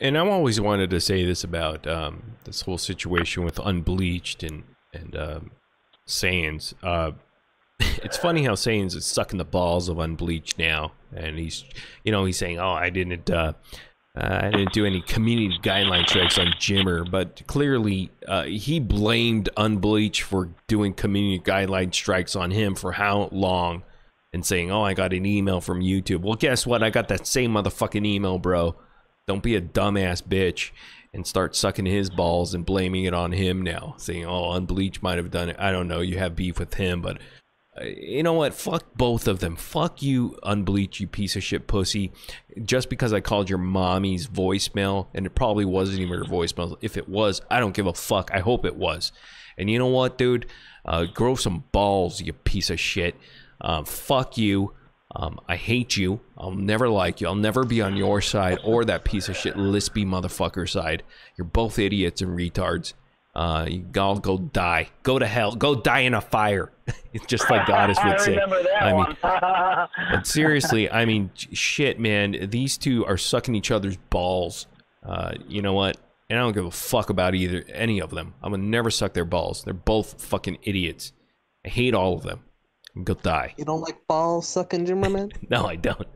and I've always wanted to say this about um, this whole situation with Unbleached and and um. Uh, it's funny how Saiyans is sucking the balls of Unbleached now, and he's, you know, he's saying, "Oh, I didn't, uh, uh, I didn't do any community guideline checks on Jimmer," but clearly uh, he blamed Unbleached for doing community guideline strikes on him for how long, and saying, "Oh, I got an email from YouTube." Well, guess what? I got that same motherfucking email, bro. Don't be a dumbass bitch and start sucking his balls and blaming it on him now, saying, "Oh, Unbleached might have done it." I don't know. You have beef with him, but uh, you know what? Fuck both of them. Fuck you, Unbleached, you piece of shit pussy. Just because I called your mommy's voicemail, and it probably wasn't even her voicemail. If it was, I don't give a fuck. I hope it was. And you know what, dude? Uh, grow some balls, you piece of shit. Um, fuck you. Um, I hate you. I'll never like you. I'll never be on your side or that piece of shit lispy motherfucker side. You're both idiots and retards. Uh, you all go die. Go to hell. Go die in a fire. it's just like Goddess would say. I mean, but seriously, I mean, shit, man. These two are sucking each other's balls. Uh, you know what? And I don't give a fuck about either any of them. I'm gonna never suck their balls. They're both fucking idiots. I hate all of them. Go die. You don't like ball sucking, Jimmerman? No, I don't.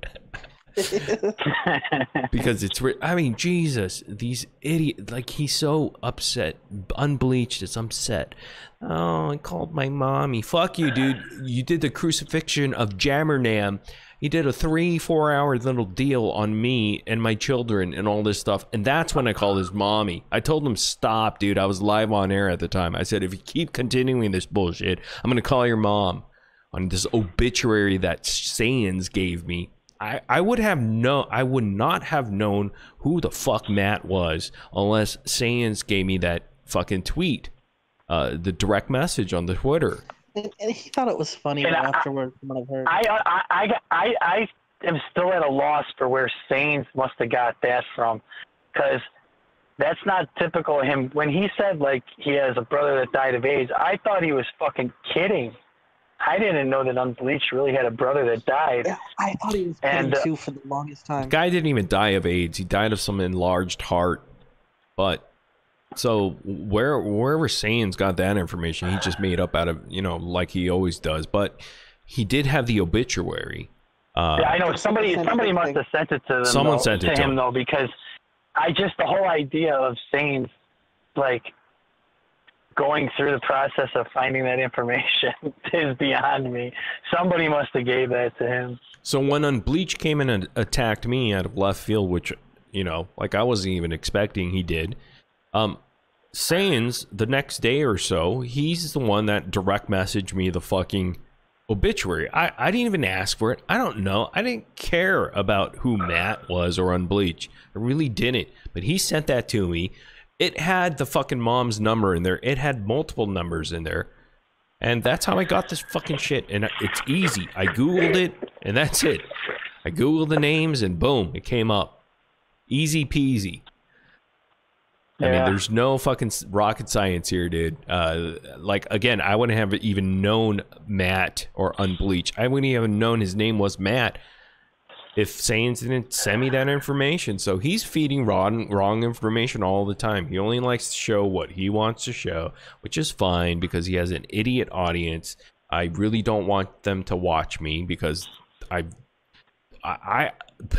because it's re- I mean Jesus these idiot like he's so upset unbleached it's upset. Oh I called my mommy. Fuck you dude. You did the crucifixion of Jimmernam you did a three four hour little deal on me and my children and all this stuff and that's when I called his mommy. I told him stop dude. I was live on air at the time. I said if you keep continuing this bullshit I'm gonna call your mom on this obituary that Saiyans gave me I, I would have no I would not have known who the fuck Matt was unless Sans gave me that fucking tweet. Uh, the direct message on the Twitter. and, and he thought it was funny And I- afterward from what I've heard. I, I, I, I, I am still at a loss for where Sainz must have got that from, because that's not typical of him. When he said like he has a brother that died of AIDS, I thought he was fucking kidding. I didn't know that Unbleached really had a brother that died. Yeah, I thought he was kidding And, uh, too for the longest time. The Guy didn't even die of AIDS. He died of some enlarged heart. But so where wherever Sans got that information, he just made up out of you know like he always does. But he did have the obituary. Uh, Yeah, I know somebody somebody must him. have sent it to them. Someone though, sent it to to him him. though, because I just the whole idea of Sainz like going through the process of finding that information is beyond me. Somebody must have gave that to him. So when Unbleach came in and attacked me out of left field, which you know, like I wasn't even expecting he did. Um, Sans the next day or so, he's the one that direct messaged me the fucking obituary. I, I didn't even ask for it. I don't know. I didn't care about who Matt was or Unbleach. I really didn't. But he sent that to me. It had the fucking mom's number in there. It had multiple numbers in there. And that's how I got this fucking shit. And it's easy. I Googled it, and that's it. I Googled the names, and boom, it came up. Easy peasy. Yeah. I mean, there's no fucking rocket science here, dude. Uh, like again, I wouldn't have even known Matt or Unbleach. I wouldn't even known his name was Matt if Saiyans didn't send me that information. So he's feeding wrong wrong information all the time. He only likes to show what he wants to show, which is fine because he has an idiot audience. I really don't want them to watch me because I,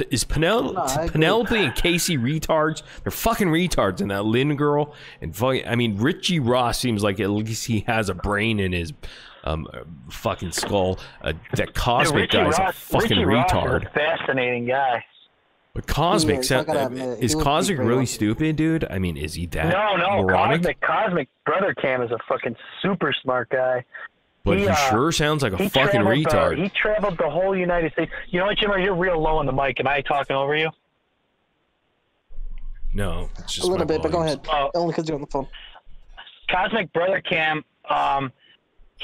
is Penel- No, I. Penelope and Casey retards? They're fucking retards. And that Lynn girl and I mean Richie Ross seems like at least he has a brain in his um uh, fucking skull. Uh, that Dude, Cosmic Richie guy's a fucking Richie Ross retard. a fascinating guy. But Cosmic, is, sa- I gotta admit, is Cosmic really on- stupid, dude? I mean, is he that No, no, moronic? Cosmic Cosmic Brother Cam is a fucking super smart guy. but he, he, uh, sure sounds like a fucking traveled the- retard. he traveled the whole United States. You know what, Jimmer? You're real low on the mic. Am I talking over you? no, it's just a little my bit, but go ahead. Oh. Only because you're on the phone. Cosmic Brother Cam, um,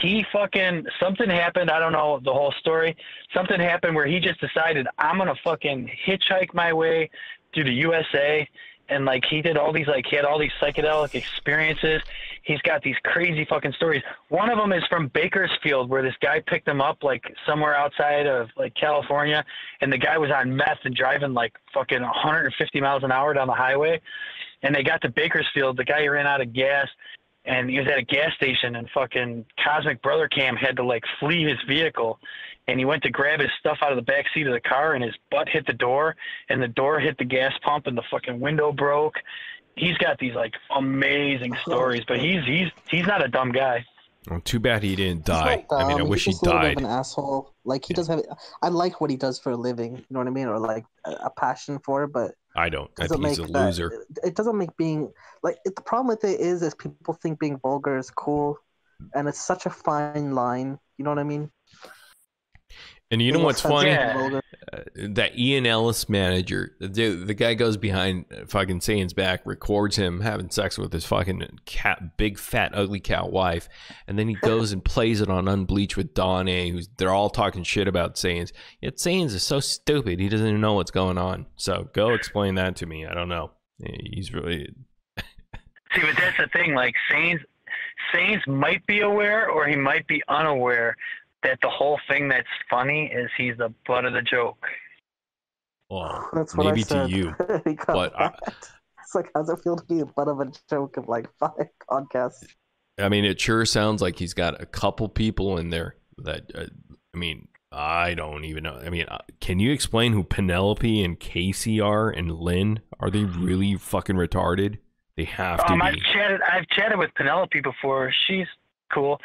he fucking something happened. I don't know the whole story. Something happened where he just decided I'm gonna fucking hitchhike my way through the USA, and like he did all these like he had all these psychedelic experiences. He's got these crazy fucking stories. One of them is from Bakersfield, where this guy picked him up like somewhere outside of like California, and the guy was on meth and driving like fucking 150 miles an hour down the highway. And they got to Bakersfield. The guy ran out of gas, and he was at a gas station, and fucking Cosmic Brother Cam had to like flee his vehicle, and he went to grab his stuff out of the back seat of the car, and his butt hit the door, and the door hit the gas pump, and the fucking window broke. He's got these like amazing stories, but he's he's he's not a dumb guy. Well, too bad he didn't die. I mean, I wish he he's a died. an asshole. Like he Yeah. does have. I like what he does for a living. You know what I mean, or like a, a passion for it, but I don't. I think he's a that- loser. It, it doesn't make being like it, the problem with it is is people think being vulgar is cool, and it's such a fine line. You know what I mean? And you know what's funny? Uh, that Ian Ellis manager, the, the guy goes behind fucking Satan's back, records him having sex with his fucking cat, big fat ugly cat wife, and then he goes and plays it on Unbleach with Don A. Who's they're all talking shit about Saiyans. Yet Saiyans is so stupid, he doesn't even know what's going on. So go explain that to me. I don't know. He's really See, but that's the thing. Like Saints, Saints might be aware, or he might be unaware that the whole thing that's funny is he's the butt of the joke. well, That's what maybe I said. to you, but I- it's like, how's it feel to be a butt of a joke of like five podcasts? I mean, it sure sounds like he's got a couple people in there that, uh, I mean, I don't even know. I mean, uh, can you explain who Penelope and Casey are and Lynn? Are they really fucking retarded? They have to Um, I've chatted. I've chatted with Penelope before. She's cool.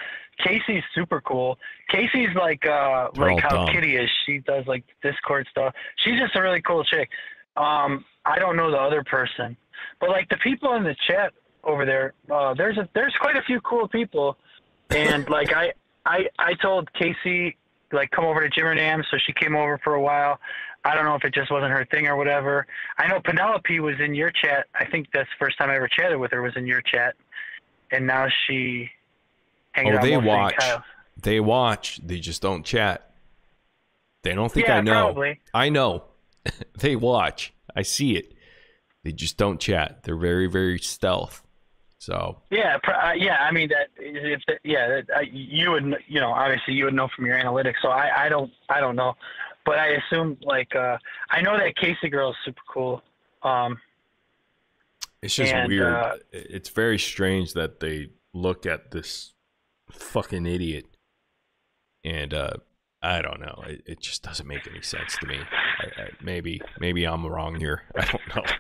Casey's super cool. Casey's like uh They're like how dumb. Kitty is. She does like Discord stuff. She's just a really cool chick. Um, I don't know the other person, but like the people in the chat over there, uh, there's a there's quite a few cool people, and like I I I told Casey like come over to Jimmernam, so she came over for a while. I don't know if it just wasn't her thing or whatever. I know Penelope was in your chat. I think that's the first time I ever chatted with her was in your chat, and now she. Oh, they watch. They watch. They just don't chat. They don't think yeah, I know. probably. I know. they watch. I see it. They just don't chat. They're very, very stealth. So Yeah, pr- uh, yeah. I mean that. If the, yeah, that, I, you would. You know, obviously you would know from your analytics. So I, I don't. I don't know, but I assume like uh, I know that Casey girl is super cool. Um, It's just And, weird. uh, it's very strange that they look at this fucking idiot, and uh, I don't know. It, it just doesn't make any sense to me. I, I, maybe, maybe I'm wrong here. I don't know.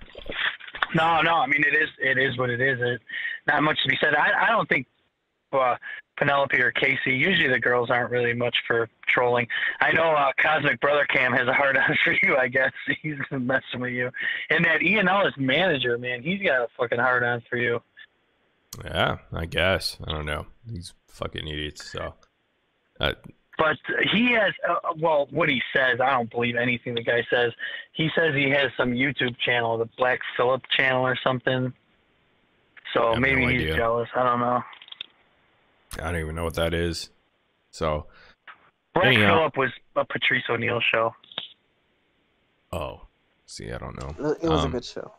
No, no. I mean, it is. It is what it is. It, not much to be said. I, I don't think uh, Penelope or Casey. Usually, the girls aren't really much for trolling. I know uh, Cosmic Brother Cam has a hard on for you. I guess he's messing with you. And that Ian Ellis manager, man, he's got a fucking hard on for you. Yeah, I guess. I don't know. These fucking idiots. So, uh, But he has. Uh, well, what he says, I don't believe anything the guy says. He says he has some YouTube channel, the Black Phillip channel or something. So maybe no he's idea. jealous. I don't know. I don't even know what that is. So, Black Anyhow. Phillip was a Patrice O'Neal show. oh, see, I don't know. It it was Um, a good show.